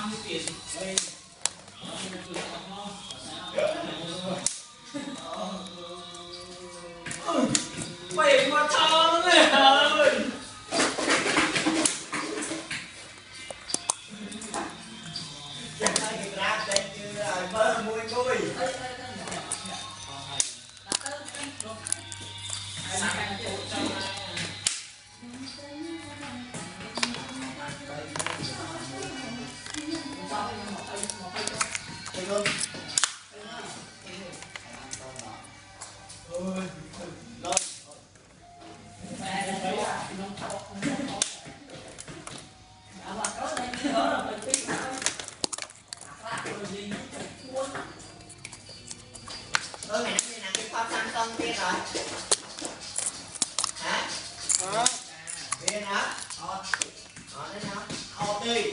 បានមួយទៀតវិញអូបែកមកថោណាហើយចាំតែគេប្រាតែជឿឲ្យមើលមួយមួយ không? Ôi, lo Ơ mày nói như là cái khoa Samsung kia rồi Hả? Hả? Kia hả? Ờ Ờ đấy hả? Ờ đi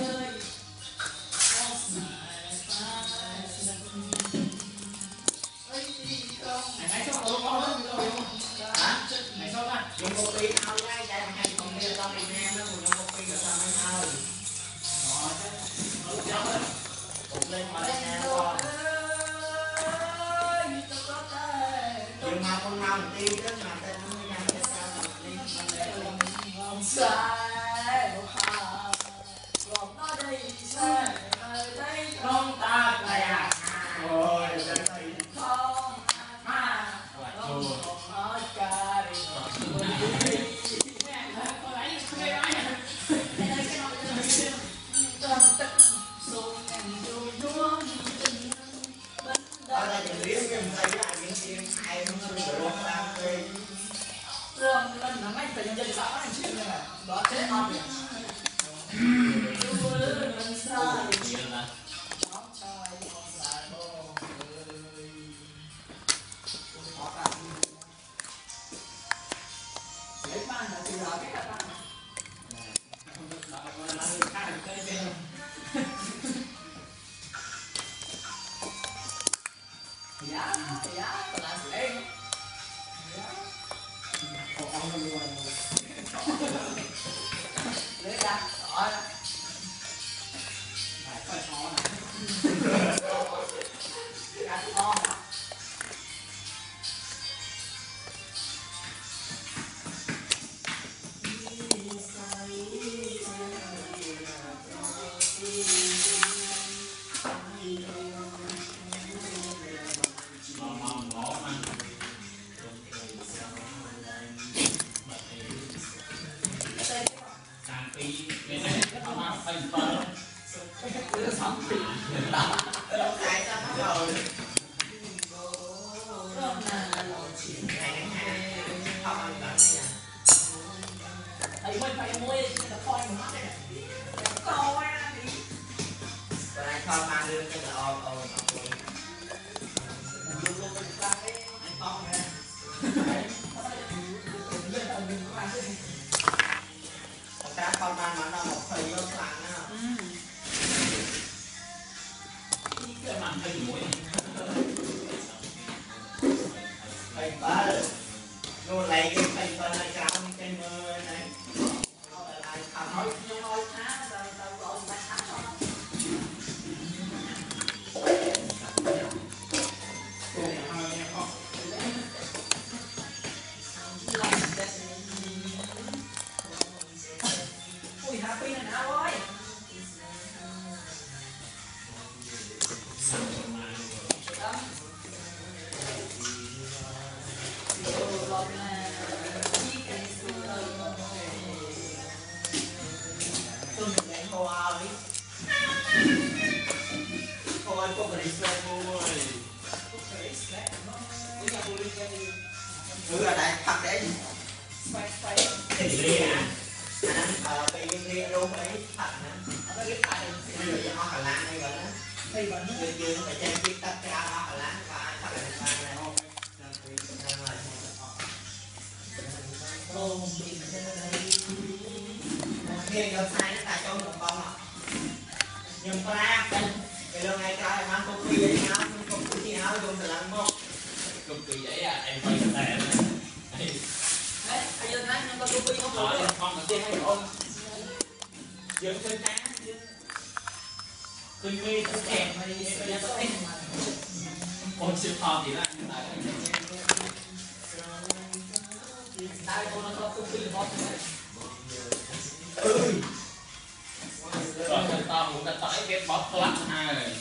được Yeah, yeah, but that's lame. Yeah. Oh, I'm the one. Đấy ra, đó Tại sao bắt đầu Này này này Không ăn bánh này à Còn ai không ăn được cứ ở đây thật đấy ស្បែកស្បែក thì đi à anh em ở cái đi luôn ấy thật nè អត់គេថៃ bây giờ cho họ cả lan đây rồi đó ថៃបាត់នោះ dương dương phải chơi chiếc tất cả họ cả lan và ai thật là ba này không អូមីនទៅđây thì giờ sai nó យណាខ្ញុំក៏ទៅពីមក អត់ខំទៅទៀតឲ្យអូនយើងឃើញតាយើងឃើញមេទៅចែកមកនេះទៅយ៉ាងទៅអូនជិះផលទីណាតែ តែបងទៅទៅពីមកទៅ ừ ក៏ទៅតោះទៅតោះអីគេបោកផ្លាក់ហើយ